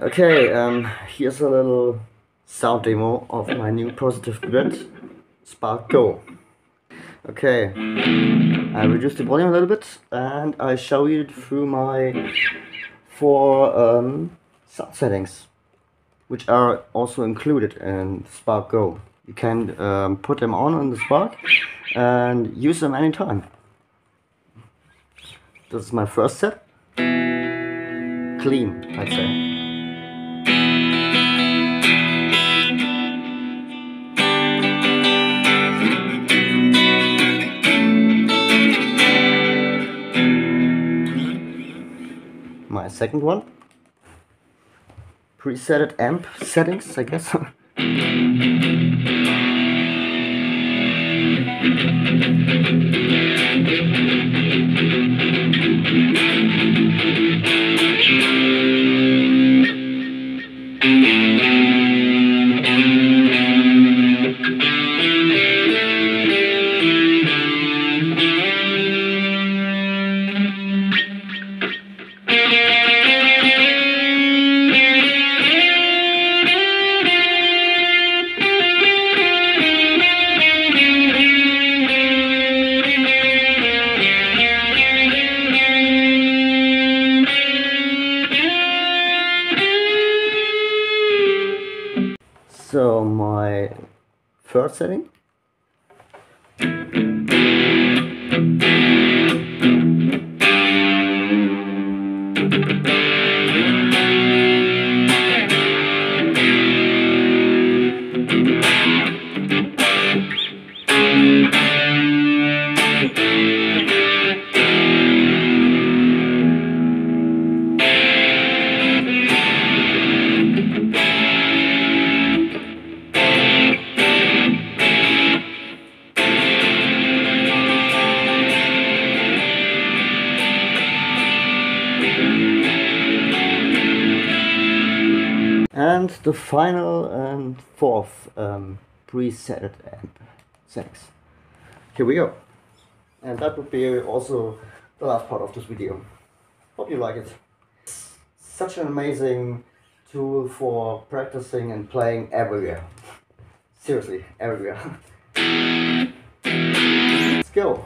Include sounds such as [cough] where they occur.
Okay, um, here's a little sound demo of my new positive grid Spark Go. Okay, I reduce the volume a little bit and I show you through my four um, sound settings, which are also included in Spark Go. You can um, put them on in the Spark and use them anytime. This is my first set. Clean, I'd say. My second one. Presetted amp settings, I guess. [laughs] [laughs] So my first setting. And the final and fourth um, preset amp settings. Here we go. And that would be also the last part of this video. Hope you like it. Such an amazing tool for practicing and playing everywhere. Seriously, everywhere. [laughs] Go.